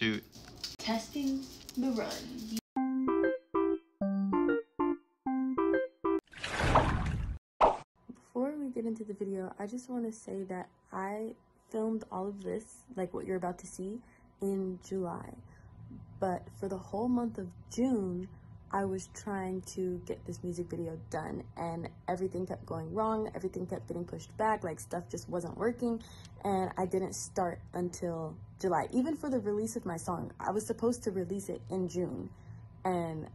Dude. Testing the run. Before we get into the video, I just want to say that I filmed all of this, like what you're about to see, in July. But for the whole month of June, I was trying to get this music video done, and everything kept going wrong. Everything kept getting pushed back, like stuff just wasn't working, and I didn't start until July. Even for the release of my song, I was supposed to release it in June, and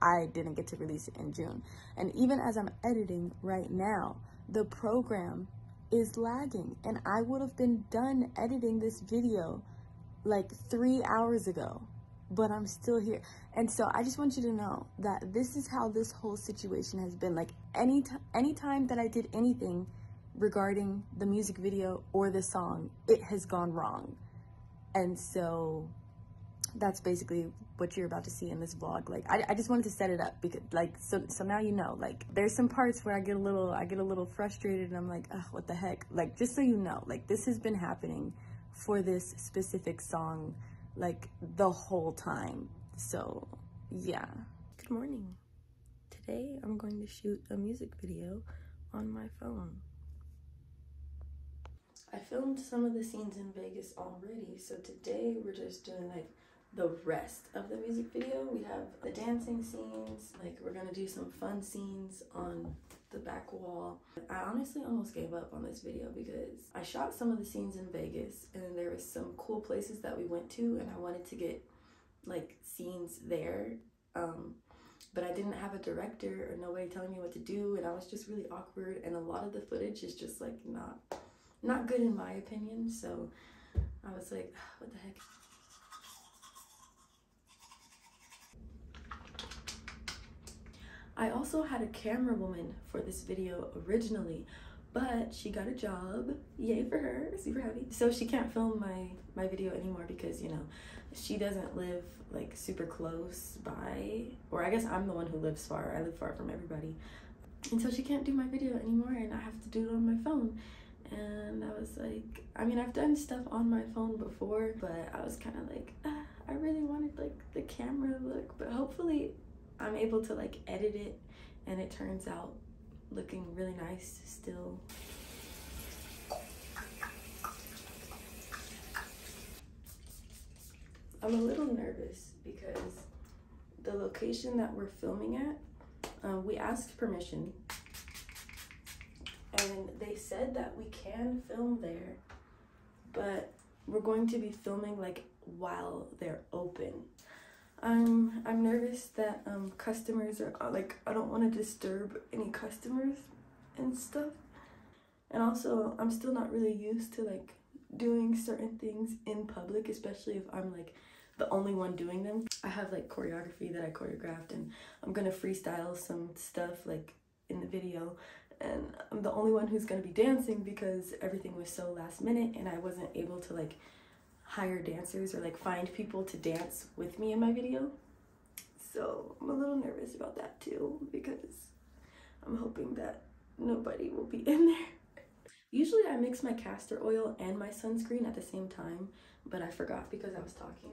I didn't get to release it in June. And even as I'm editing right now, the program is lagging, and I would have been done editing this video like three hours ago, but I'm still here. And so I just want you to know that this is how this whole situation has been. Like any t- anytime that I did anything regarding the music video or the song, it has gone wrong. And so that's basically what you're about to see in this vlog. Like I, I just wanted to set it up because like so so now you know. Like there's some parts where I get a little I get a little frustrated and I'm like, Ugh, what the heck? Like just so you know, like this has been happening for this specific song like the whole time. So yeah. Good morning. Today I'm going to shoot a music video on my phone. I filmed some of the scenes in Vegas already, so today we're just doing like the rest of the music video. We have the dancing scenes, like we're gonna do some fun scenes on the back wall. I honestly almost gave up on this video because I shot some of the scenes in Vegas and there was some cool places that we went to and I wanted to get like scenes there. Um, but I didn't have a director or nobody telling me what to do and I was just really awkward and a lot of the footage is just like not not good in my opinion. So I was like, what the heck? I also had a camera woman for this video originally, but she got a job. Yay for her, super happy. So she can't film my, my video anymore because, you know, she doesn't live like super close by, or I guess I'm the one who lives far. I live far from everybody. And so she can't do my video anymore and I have to do it on my phone. And I was like, I mean, I've done stuff on my phone before, but I was kind of like, ah, I really wanted like the camera look, but hopefully I'm able to like edit it and it turns out looking really nice still. I'm a little nervous because the location that we're filming at, uh, we asked permission and they said that we can film there, but we're going to be filming like while they're open. I'm I'm nervous that um, customers are uh, like I don't want to disturb any customers and stuff, and also I'm still not really used to like doing certain things in public, especially if I'm like the only one doing them. I have like choreography that I choreographed, and I'm gonna freestyle some stuff like in the video, and I'm the only one who's gonna be dancing because everything was so last minute, and I wasn't able to like hire dancers or like find people to dance with me in my video. So I'm a little nervous about that too because I'm hoping that nobody will be in there. Usually I mix my castor oil and my sunscreen at the same time, but I forgot because I was talking.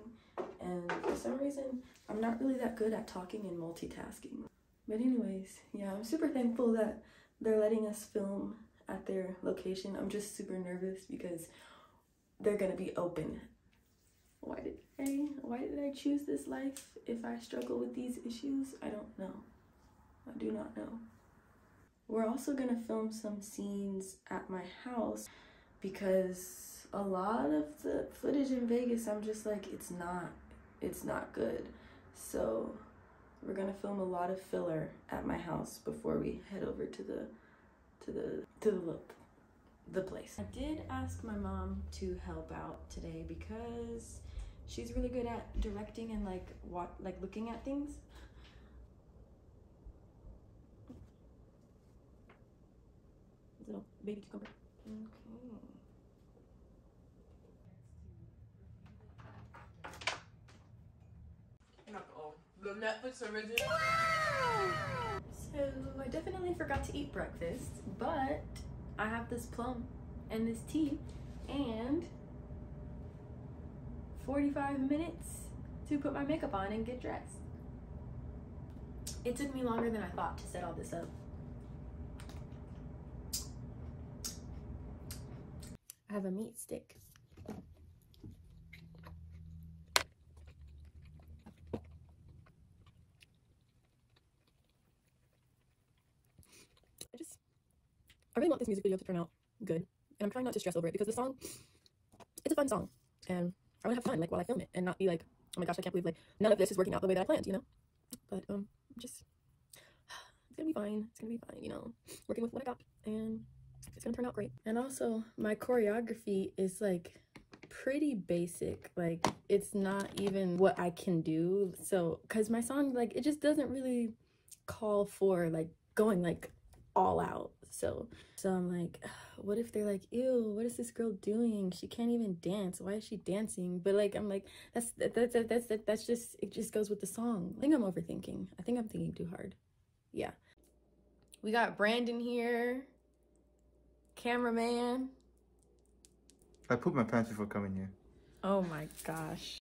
And for some reason, I'm not really that good at talking and multitasking. But anyways, yeah, I'm super thankful that they're letting us film at their location. I'm just super nervous because they're gonna be open. Why did I why did I choose this life if I struggle with these issues? I don't know. I do not know. We're also gonna film some scenes at my house because a lot of the footage in Vegas I'm just like it's not it's not good. So we're gonna film a lot of filler at my house before we head over to the to the to the look the place. I did ask my mom to help out today because she's really good at directing and like what like looking at things. Little baby cucumber. Okay. The Netflix original. So I definitely forgot to eat breakfast, but I have this plum and this tea and 45 minutes to put my makeup on and get dressed. It took me longer than I thought to set all this up. I have a meat stick. I just, I really want this music video to turn out good. And I'm trying not to stress over it because the song, it's a fun song. And I want to have fun, like, while I film it and not be like, oh my gosh, I can't believe, like, none of this is working out the way that I planned, you know? But, um, just, it's gonna be fine. It's gonna be fine, you know? Working with what I got. And it's gonna turn out great. And also, my choreography is, like, pretty basic. Like, it's not even what I can do. So, because my song, like, it just doesn't really call for, like, going, like, all out. So, so I'm like, what if they're like, ew, what is this girl doing? She can't even dance. Why is she dancing? But like, I'm like, that's that, that's that, that's that, that's just it. Just goes with the song. I think I'm overthinking. I think I'm thinking too hard. Yeah. We got Brandon here, cameraman. I pooped my pants before coming here. Oh my gosh.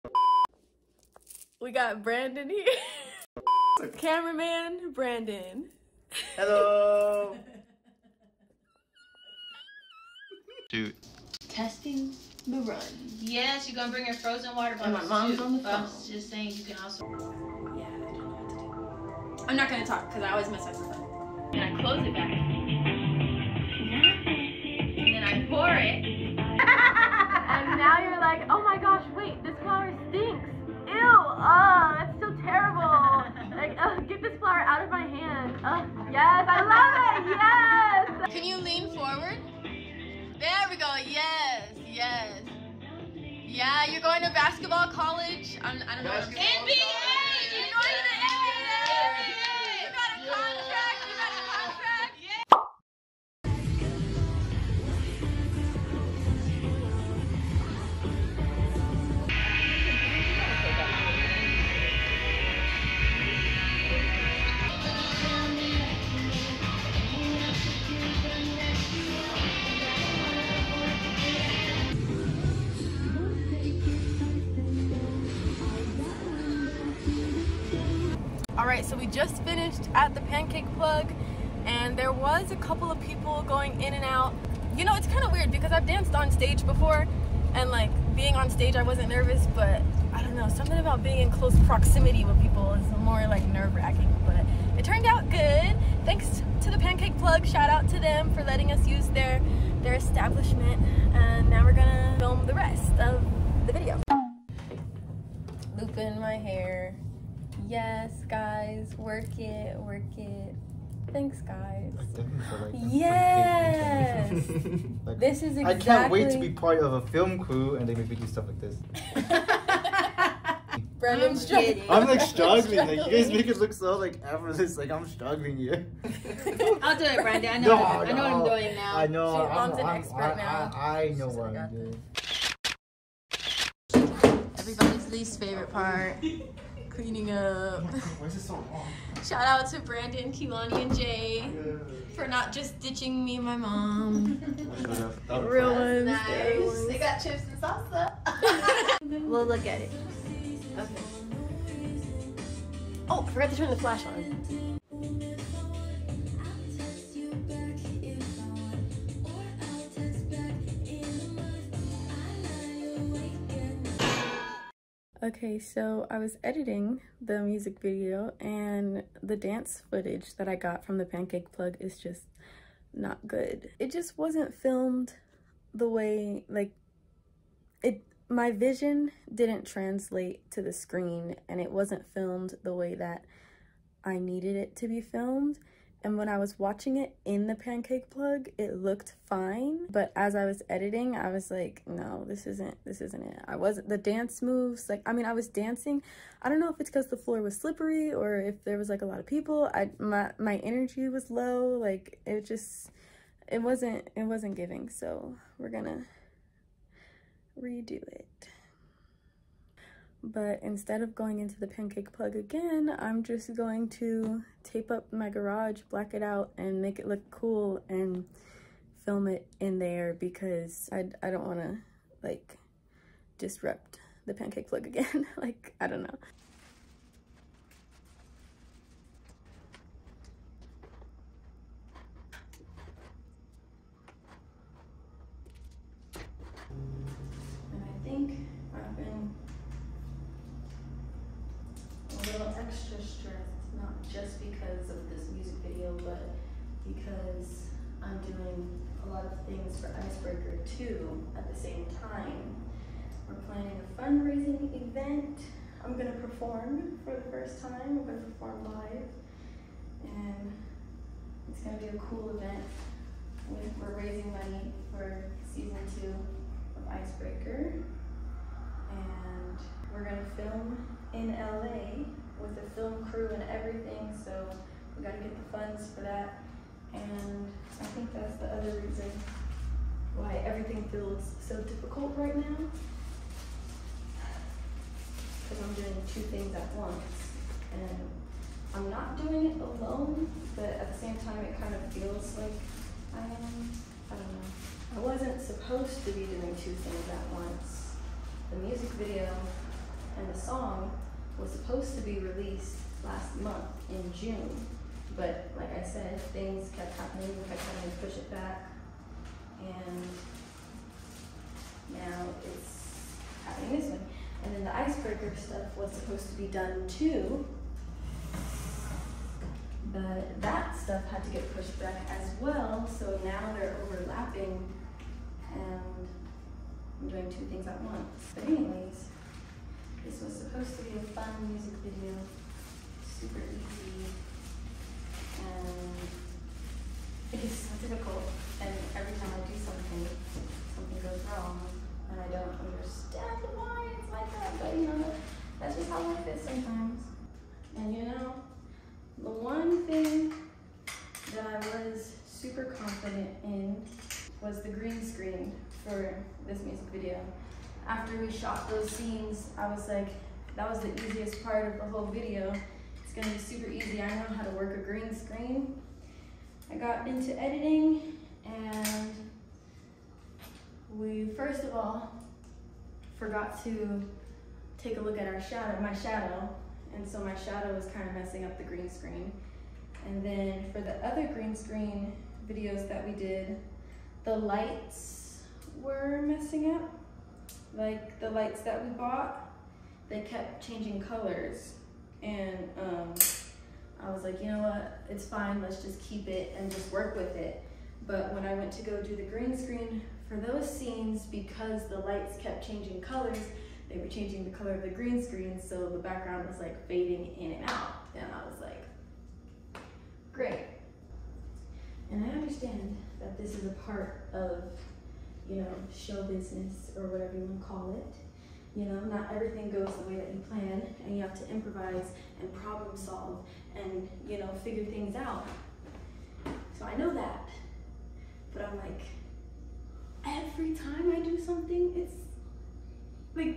We got Brandon here. cameraman Brandon. Hello. Dude, Testing the run. Yes, you're gonna bring your frozen water And my mom's too. on the But I'm phone. just saying you can also. Yeah, I don't know what to do. I'm not gonna talk because I always mess up my phone. And I close it back. And then I pour it. And now you're like, oh my gosh, wait, this flower stinks. Ew, oh, that's so terrible. like, oh, get this flower out of my hand. Uh, yes, I love it, yes. Can you lean Yeah, you're going to basketball college. I'm, I don't know. NBA! So we just finished at the Pancake Plug, and there was a couple of people going in and out. You know, it's kind of weird because I've danced on stage before, and like being on stage, I wasn't nervous, but I don't know, something about being in close proximity with people is more like nerve wracking. But it turned out good. Thanks to the Pancake Plug. Shout out to them for letting us use their their establishment, and now we're gonna film the rest of the video. Looping my hair. Yes, guys, work it, work it. Thanks, guys. Yes! Like, This is exactly. I can't wait to be part of a film crew and they make me do stuff like this. Brandon's struggling. I'm like struggling. Like you guys make it look so like effortless. Like I'm struggling here. I'll do it, Brandy. I know, No, I know what I'm doing now. I know. She- I'm, mom's an I'm- expert I, now. I, I know She's what like, I'm doing. Everybody's least favorite part cleaning up. Oh why is it so long? Shout out to Brandon, Keelani, and Jay for not just ditching me and my mom. Real ones. they're ones. They got chips and salsa. We'll look at it. Okay. Oh, I forgot to turn the flash on. Okay, so I was editing the music video and the dance footage that I got from the pancake plug is just not good. It just wasn't filmed the way like it my vision didn't translate to the screen and it wasn't filmed the way that I needed it to be filmed. And when I was watching it in the pancake plug, it looked fine. But as I was editing, I was like, no, this isn't this isn't it. I wasn't the dance moves, like I mean I was dancing. I don't know if it's because the floor was slippery or if there was like a lot of people. I my my energy was low. Like it just it wasn't it wasn't giving. So we're gonna redo it. But instead of going into the pancake plug again, I'm just going to tape up my garage, black it out, and make it look cool and film it in there because I, I don't want to like disrupt the pancake plug again. like, I don't know. And I think I've been a little extra stressed, not just because of this music video, but because I'm doing a lot of things for Icebreaker 2 at the same time. We're planning a fundraising event. I'm gonna perform for the first time. I'm gonna perform live. And it's gonna be a cool event. We- We're raising money for season two of Icebreaker. And we're gonna film in LA with a film crew and everything, so we gotta get the funds for that. And I think that's the other reason why everything feels so difficult right now. Because I'm doing two things at once. And I'm not doing it alone, but at the same time, it kind of feels like I am. I don't know. I wasn't supposed to be doing two things at once. The music video and the song was supposed to be released last month in June. But like I said, things kept happening, we kept having to push it back. And now it's happening this way. And then the icebreaker stuff was supposed to be done too. But that stuff had to get pushed back as well, so now they're overlapping and I'm doing two things at once. But anyways, this was supposed to be a fun music video, super easy, and it's so difficult. And every time I do something, something goes wrong, and I don't understand why it's like that. But you know, that's just how life is sometimes. And you know, the one thing that I was super confident in was the green screen for this music video. After we shot those scenes, I was like, that was the easiest part of the whole video. It's gonna be super easy. I know how to work a green screen. I got into editing and we first of all forgot to take a look at our shadow, my shadow, and so my shadow was kind of messing up the green screen. And then for the other green screen videos that we did, the lights were messing up. Like the lights that we bought, they kept changing colors. And um, I was like, you know what, it's fine, let's just keep it and just work with it. But when I went to go do the green screen for those scenes, because the lights kept changing colors, they were changing the color of the green screen, so the background was like fading in and out. And I was like, great. And I understand that this is a part of, you know, show business or whatever you want to call it. You know, not everything goes the way that you plan, and you have to improvise and problem solve and, you know, figure things out. So I know that. But I'm like, every time I do something, it's like,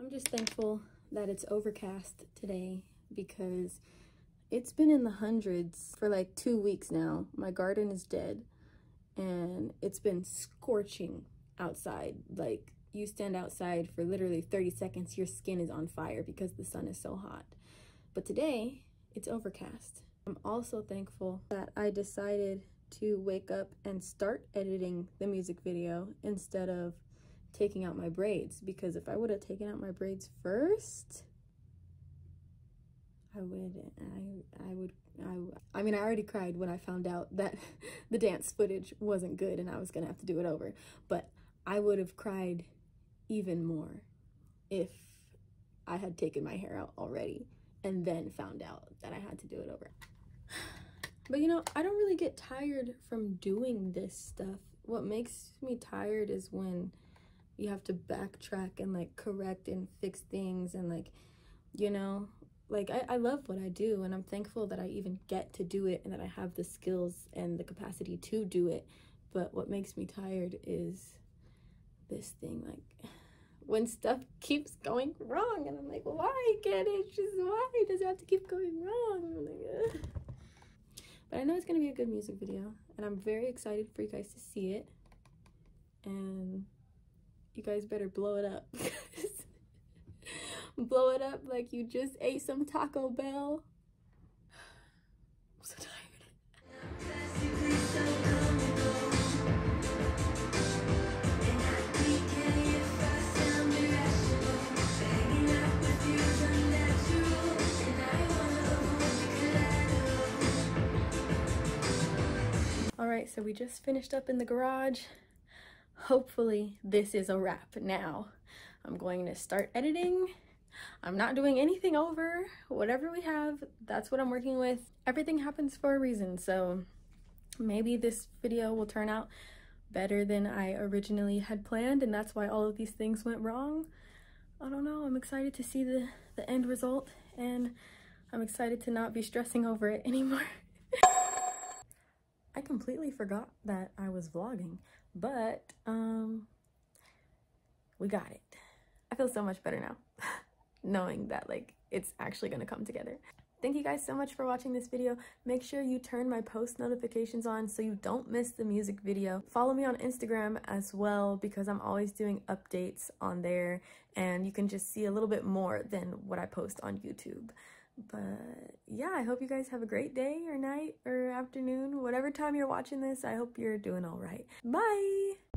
I'm just thankful that it's overcast today because it's been in the hundreds for like two weeks now. My garden is dead and it's been scorching outside. Like you stand outside for literally 30 seconds, your skin is on fire because the sun is so hot. But today it's overcast. I'm also thankful that I decided to wake up and start editing the music video instead of taking out my braids because if I would have taken out my braids first, I would, I, I would, I, I mean, I already cried when I found out that the dance footage wasn't good and I was gonna have to do it over, but I would have cried even more if I had taken my hair out already and then found out that I had to do it over. But you know, I don't really get tired from doing this stuff. What makes me tired is when you have to backtrack and like correct and fix things and like, you know, like I, I love what I do and I'm thankful that I even get to do it and that I have the skills and the capacity to do it. But what makes me tired is this thing like when stuff keeps going wrong and I'm like, why can't it just why does it have to keep going wrong? Like, But I know it's gonna be a good music video and I'm very excited for you guys to see it. And you guys better blow it up. blow it up like you just ate some Taco Bell. I'm so tired. All right, so we just finished up in the garage. Hopefully this is a wrap now. I'm going to start editing. I'm not doing anything over. Whatever we have, that's what I'm working with. Everything happens for a reason, so maybe this video will turn out better than I originally had planned, and that's why all of these things went wrong. I don't know, I'm excited to see the, the end result, and I'm excited to not be stressing over it anymore. I completely forgot that I was vlogging, but um, we got it. I feel so much better now, knowing that like it's actually gonna come together. Thank you guys so much for watching this video. Make sure you turn my post notifications on so you don't miss the music video. Follow me on Instagram as well because I'm always doing updates on there and you can just see a little bit more than what I post on YouTube. But yeah, I hope you guys have a great day or night or afternoon, whatever time you're watching this. I hope you're doing all right. Bye!